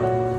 了。